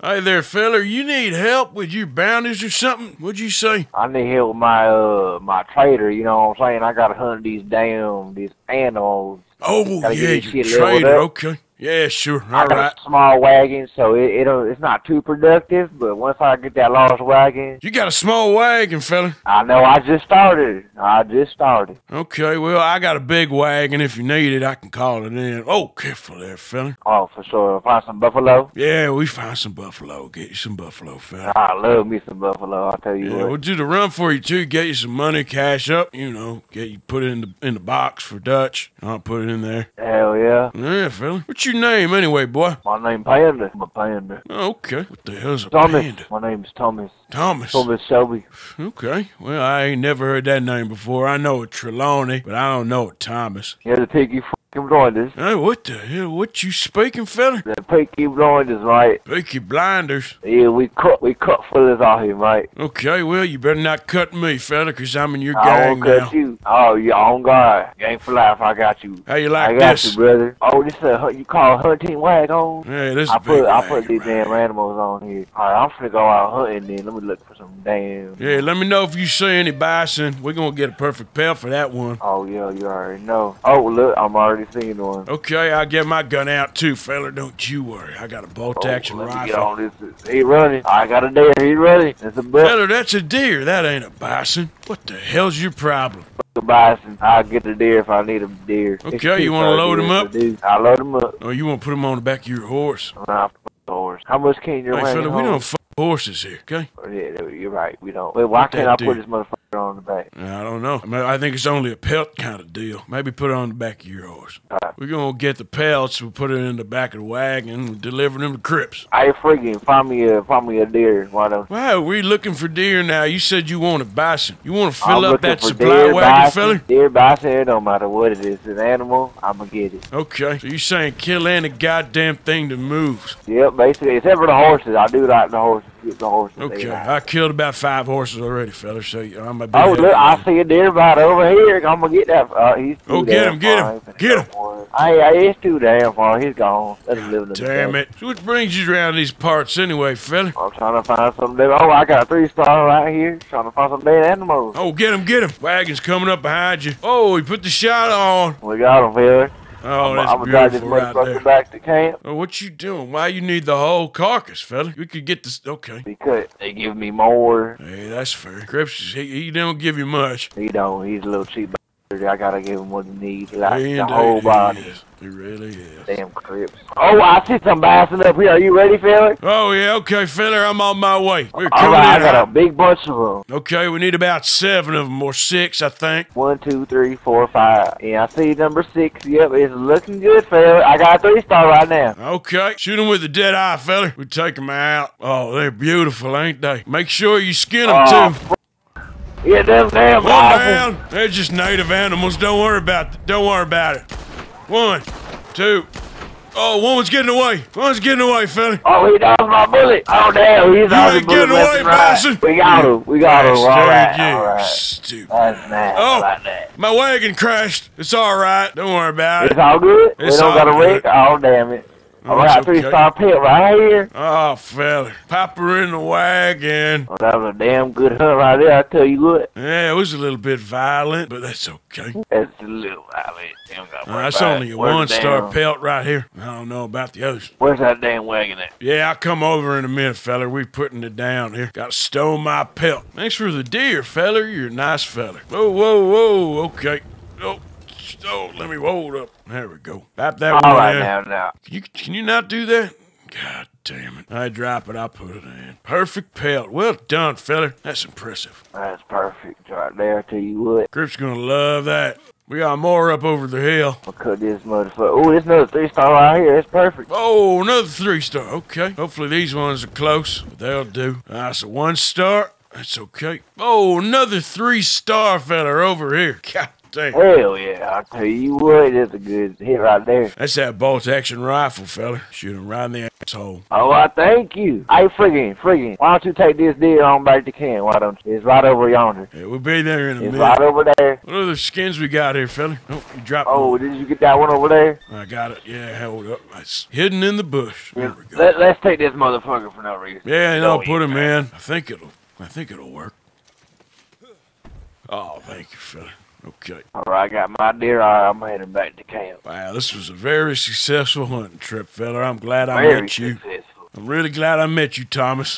Hey there, feller. You need help with your bounties or something? What'd you say? I need help with my uh my trader. You know what I'm saying? I gotta hunt these damn these animals. Oh, Gotta yeah, your trader. Okay. Yeah, sure. I got right. a small wagon, so it, it it's not too productive. But once I get that large wagon, You got a small wagon, fella. I know I just started. I just started. Okay, well, I got a big wagon. If you need it, I can call it in. Oh, careful there, fella. Oh, for sure. Find some buffalo. Yeah, we find some buffalo. Get you some buffalo, fella. I love me some buffalo. I tell you Yeah, what. we'll do the run for you too. Get you some money, cash up. You know, get you put it in the in the box for Dutch. I'll put it in there. Hell yeah. Yeah, fella. What's your name anyway, boy? My name Panda. I'm a panda. Okay. What the hell's a Thomas. panda? My name's Thomas. Thomas. Thomas Shelby. Okay. Well, I ain't never heard that name before. I know a Trelawney, but I don't know a Thomas. Here's the Peaky blinders. Hey, what the hell? What you speaking, fella? The Peaky blinders, right? Peaky Blinders. Yeah, we cut we cut fellas out here, right? Okay, well, you better not cut me, fella, 'cause I'm in your I gang won't cut now. you. Oh, yeah, on God. Gang for life, I got you. How you I like got this? you, brother. Oh, this a you call hunting wagon? Hey, this is I put I put these damn animals on here. All right, I'm finna go out hunting then. Let me look for some damn. Yeah, let me know if you see any bison. We're gonna get a perfect pelt for that one. Oh yeah, you already know. Oh look, I'm already seeing one. Okay, I'll get my gun out too, fella. Don't you worry. I got a bolt Oh, action let me get rifle. this. He running. I got a deer. He running. It's a buck. Fella, that's a deer. That ain't a bison. What the hell's your problem? The bison. I'll get the deer if I need a deer. Okay, you wanna load deer him up? I'll load him up. Oh, you want to put him on the back of your horse? Nah, fuck horse. How much can your Hey, fella, we don't fuck horses here, okay? Yeah, you're right. We don't. Wait, why Put can't I deer. put this motherfucker on the back? I don't know. I, mean, I think it's only a pelt kind of deal. Maybe put it on the back of your horse. Alright. We're gonna get the pelts. We'll put it in the back of the wagon. and deliver them to Cripps. I freaking find me a find me a deer. Why don't? Wow, we're looking for deer now. You said you want a bison. You want to fill I'm up that supply deer, wagon, bison, fella? Deer, bison. It don't matter what it is. It's an animal. I'ma get it. Okay. So you saying kill any goddamn thing that moves? Yep, basically, except for the horses. I do like the horses. Get the horses. Okay. I killed about five horses already, fella. So you- I'm a big. Oh, look, I see a deer right over here. I'm gonna get that. Uh, he's too Oh, get damn him, get him, get him. finna go for it. Hey, it's too damn far. He's gone. Let him live in the Damn it. So what brings you around these parts anyway, fella? I'm trying to find some. Oh, I got a three star right here. Trying to find some dead animals. Oh, get him, get him. Wagon's coming up behind you. Oh, he put the shot on. We got him, fella. Oh, I'm, that's I'm gonna drive this beautiful right motherfucker there. back to camp Oh, what you doing? Why you need the whole carcass, fella? We could get this. Okay. because they give me more. Hey, that's fair. Cripps, he, he don't give you much. He don't. He's a little cheap. I gotta give him what he needs, like He the whole body. is. He really is. Damn Cripps. Oh, I see some bison up here. Are you ready, fella? Oh, yeah, okay, fella, I'm on my way. We're All coming right, I got a big bunch of them. Okay, we need about seven of them, or six, I think. One, two, three, four, five. Yeah, I see number six. Yep, it's looking good, fella. I got a three star right now. Okay, shoot them with the dead eye, fella. We take them out. Oh, they're beautiful, ain't they? Make sure you skin them, Oh, too. Yeah, them damn One down. They're just native animals. Don't worry about it. Don't worry about it. One, two. Oh, one's getting away. One's getting away, fella. Oh, he dodged my bullet. Oh, damn, he's You on the ain't bullet getting away, and right. bison. We got him. We got him. All right, you all right. Stupid. That's. Oh. Like. My wagon crashed. It's all right. Don't worry about it. It's it. all good. we It's don't got a all wreck. good. Oh, damn it. Oh, Oh, I got a three star pit right here. Oh, fella. Pop her in the wagon. Oh, that was a damn good hunt right there. I tell you what. Yeah, it was a little bit violent, but that's okay. That's a little violent. Damn, Uh, that's only a one star damn- pelt right here. I don't know about the others. Where's that damn wagon at? Yeah, I'll come over in a minute, feller. We're putting it down here. Got to stow my pelt. Thanks for the deer, feller. You're a nice feller. Whoa, whoa, whoa. Okay. Oh, oh, let me hold up. There we go. Pop that All one right, in. now, now. Can you can you not do that? God damn it. I drop it, I put it in. Perfect pelt. Well done, feller. That's impressive. That's perfect right there. I tell you what. Cripps's gonna love that. We got more up over the hill. I'll cut this motherfucker. Oh, this another three star right here. It's perfect. Oh, another three star. Okay. Hopefully these ones are close, but they'll do. That's a one star. That's okay. Oh, another three star feller over here. God Damn. Hell yeah, I'll tell you what, that's a good hit right there. That's that bolt action rifle, fella. Shoot him right in the asshole. Oh, I thank you. Hey, friggin', friggin', why don't you take this deer on back to camp? Why don't you? It's right over yonder. Yeah, we'll be there in a It's minute. right over there. What other skins we got here, fella? Oh, you dropped Oh, one. did you get that one over there? I got it. Yeah, hold up. It's hidden in the bush. There we go. Let, let's take this motherfucker for no reason. Yeah, no, Oh, put him yeah. in. I think it'll. I think it'll work. Oh, thank you, fella. Okay. All right, I got my deer. All right, I'm heading back to camp. Wow, this was a very successful hunting trip, fella. I'm glad I Very met you. successful. I'm really glad I met you, Thomas.